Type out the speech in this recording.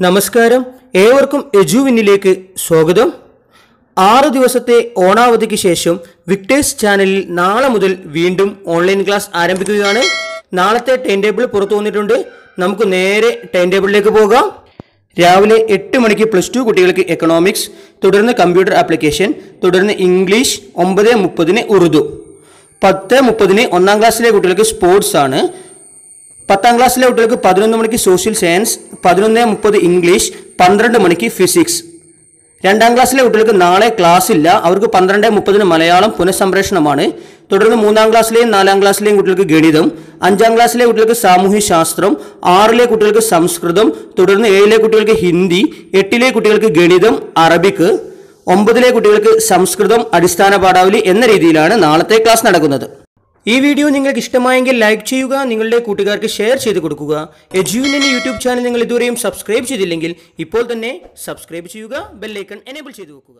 നമസ്കാരം. ഏവർക്കും എജുവിനിലേക്ക് സ്വാഗതം. ആറ് ദിവസത്തെ ഓണാവധിക്ക് ശേഷം വിക്ടേഴ്സ് ചാനലിൽ നാളെ മുതൽ വീണ്ടും ഓൺലൈൻ ക്ലാസ് ആരംഭിക്കുകയാണ്. നാളത്തെ ടൈം ടേബിൾ പുറത്തു വന്നിട്ടുണ്ട്. നമുക്ക് നേരെ ടൈം ടേബിളിലേക്ക് പോകാം. രാവിലെ എട്ട് മണിക്ക് പ്ലസ് ടു കുട്ടികൾക്ക് എക്കണോമിക്സ് തുടർന്ന് കമ്പ്യൂട്ടർ ആപ്ലിക്കേഷൻ തുടർന്ന് ഇംഗ്ലീഷ് ഒമ്പത് മുപ്പതിന് ഉറുദു. പത്ത് മുപ്പതിന് ഒന്നാം ക്ലാസ്സിലെ കുട്ടികൾക്ക് സ്പോർട്സ് ആണ്. പത്താം ക്ലാസ്സിലെ കുട്ടികൾക്ക് പതിനൊന്ന് മണിക്ക് സോഷ്യൽ സയൻസ് പതിനൊന്ന് മുപ്പത് ഇംഗ്ലീഷ് പന്ത്രണ്ട് മണിക്ക് ഫിസിക്സ് രണ്ടാം ക്ലാസ്സിലെ കുട്ടികൾക്ക് നാളെ ക്ലാസ് ഇല്ല. അവർക്ക് പന്ത്രണ്ട് മുപ്പതിന് മലയാളം പുനഃസംപ്രേഷണമാണ്. തുടർന്ന് മൂന്നാം ക്ലാസ്സിലെയും നാലാം ക്ലാസ്സിലെയും കുട്ടികൾക്ക് ഗണിതം അഞ്ചാം ക്ലാസ്സിലെ കുട്ടികൾക്ക് സാമൂഹ്യ ശാസ്ത്രം ആറിലെ കുട്ടികൾക്ക് സംസ്കൃതം തുടർന്ന് ഏഴിലെ കുട്ടികൾക്ക് ഹിന്ദി എട്ടിലെ കുട്ടികൾക്ക് ഗണിതം അറബിക്ക് ഒമ്പതിലെ കുട്ടികൾക്ക് സംസ്കൃതം അടിസ്ഥാന പാഠാവലി എന്ന രീതിയിലാണ് നാളത്തെ ക്ലാസ് നടക്കുന്നത്. ഈ വീഡിയോ നിങ്ങൾക്ക് ഇഷ്ടമായെങ്കിൽ ലൈക്ക് ചെയ്യുക നിങ്ങളുടെ കൂട്ടുകാർക്ക് ഷെയർ ചെയ്ത് കൊടുക്കുക. എജുവിന്റെ യൂട്യൂബ് ചാനൽ നിങ്ങൾ ഇതുവരെയും സബ്സ്ക്രൈബ് ചെയ്തില്ലെങ്കിൽ ഇപ്പോൾ തന്നെ സബ്സ്ക്രൈബ് ചെയ്യുക ബെല്ലൈക്കൺ എനേബിൾ ചെയ്ത് വെക്കുക.